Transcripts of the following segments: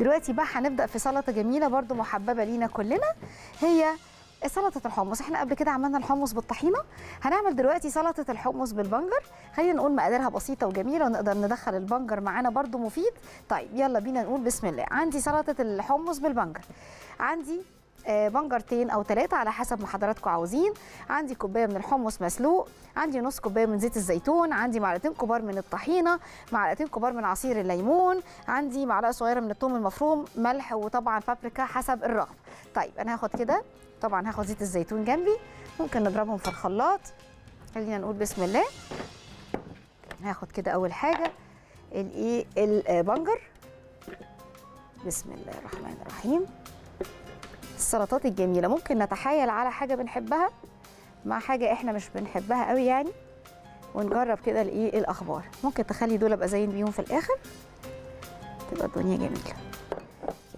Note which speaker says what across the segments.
Speaker 1: دلوقتي بقى هنبدأ في سلطة جميلة برضو محببة لينا كلنا هي سلطة الحمص. إحنا قبل كده عملنا الحمص بالطحينة. هنعمل دلوقتي سلطة الحمص بالبنجر. خلينا نقول مقاديرها بسيطة وجميلة ونقدر ندخل البنجر معانا برضو مفيد. طيب يلا بينا نقول بسم الله. عندي سلطة الحمص بالبنجر. عندي بنجرتين أو ثلاثة على حسب ما حضراتكم عاوزين. عندي كوباية من الحمص مسلوق عندي نص كوباية من زيت الزيتون عندي معلقتين كبار من الطحينة معلقتين كبار من عصير الليمون عندي معلقة صغيرة من الثوم المفروم ملح وطبعا بابريكا حسب الرغبة. طيب أنا هاخد كده. طبعا هاخد زيت الزيتون جنبي. ممكن نضربهم في الخلاط. خلينا نقول بسم الله. هاخد كده أول حاجة الايه البنجر بسم الله الرحمن الرحيم. السلطات الجميلة. ممكن نتحايل على حاجة بنحبها؟ مع حاجة إحنا مش بنحبها قوي يعني. ونجرب كده الإيه؟ الأخبار. ممكن تخلي دول أبقى زين بيهم في الآخر؟ تبقى الدنيا جميلة.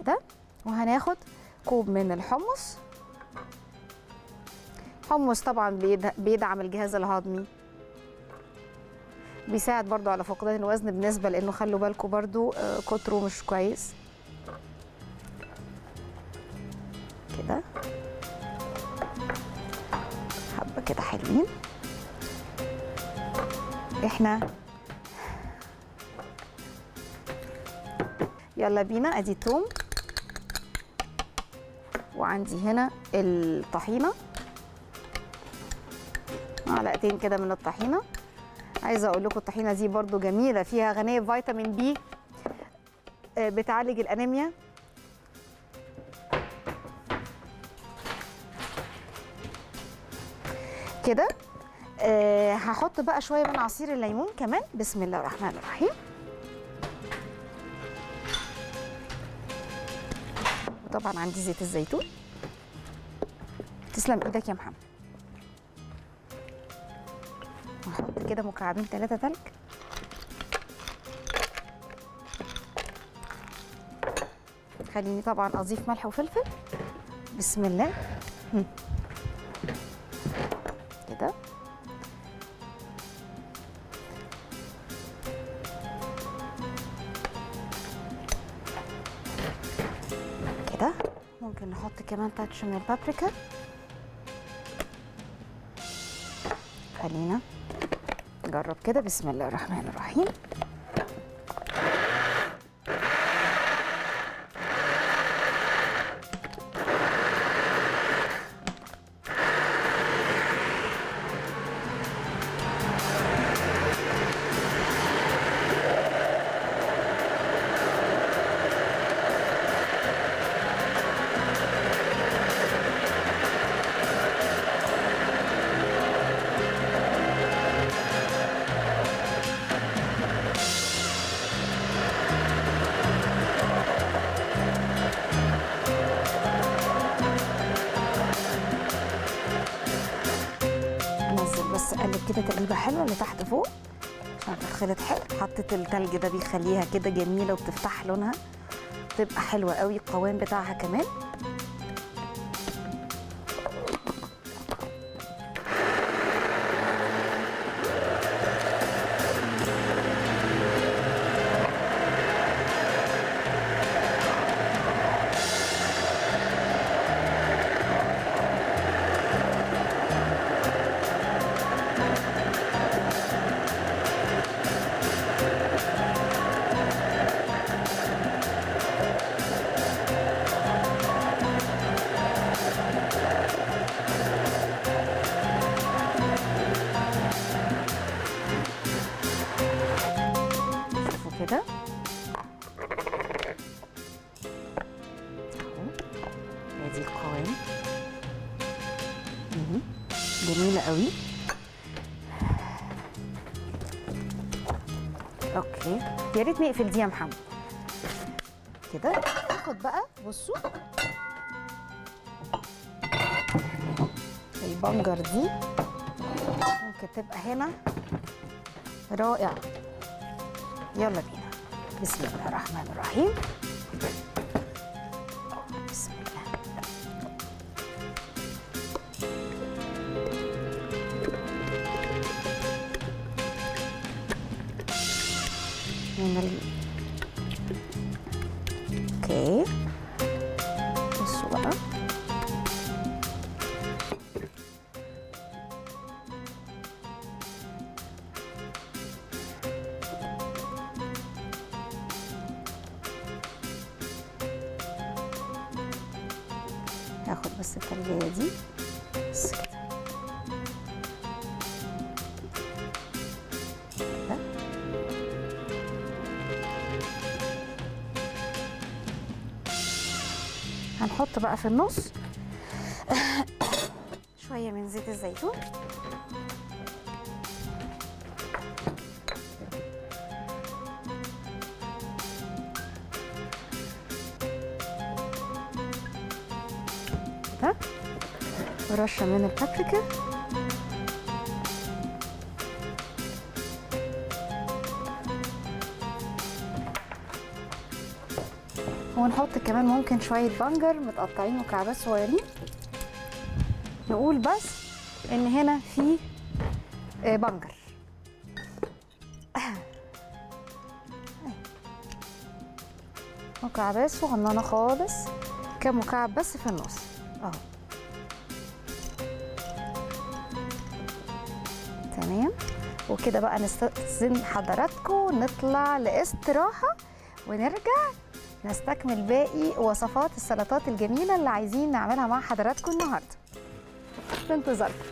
Speaker 1: كده؟ وهناخد كوب من الحمص. حمص طبعا بيد- بيدعم الجهاز الهضمي. بيساعد برضو على فقدان الوزن بالنسبة لإنه خلوا بالكم برضو آه، كتره مش كويس. كده. حبة كده حلوين. إحنا يلا بينا. ادي توم. وعندي هنا الطحينة. معلقتين كده من الطحينة. عايزة أقول لكم الطحينة دي برضو جميلة فيها غنية بفيتامين بي آه، بتعالج الأنيميا. كده. آه هحط بقى شوية من عصير الليمون كمان. بسم الله الرحمن الرحيم. وطبعا عندي زيت الزيتون. تسلم إيدك يا محمد. هحط كده مكعبين ثلاثة تلج. خليني طبعا أضيف ملح وفلفل. بسم الله. كده. كده. ممكن نحط كمان تاتش من البابريكا خلينا نجرب كده. بسم الله الرحمن الرحيم. كده تقليبة حلوة لتحت فوق. تتخلط حلو. حطيت التلج ده بيخليها كده جميلة وبتفتح لونها. تبقى حلوة قوي. القوام بتاعها كمان. كده. اهو. ادي القوام. جميلة قوي. أوكي. يا ريت نقفل دي يا محمد. كده. اخد بقى بصوا. البنجر دي ممكن تبقى هنا. رائع. يلا بينا. بسم الله الرحمن الرحيم. بسم الله. من ال... أوكي هاخد بس التربية دي بس كده. هنحط بقى في النص شوية من زيت الزيتون ورشة من البابريكا. ونحط كمان ممكن شوية بنجر متقطعين مكعبات صغيرين. نقول بس إن هنا في آه، بنجر. مكعبات صغننة خالص كام مكعب بس في النص. اهو تمام؟ وكده بقى نستأذن حضراتكم نطلع لإستراحة ونرجع نستكمل باقي وصفات السلطات الجميلة اللي عايزين نعملها مع حضراتكم النهاردة. في انتظاركم.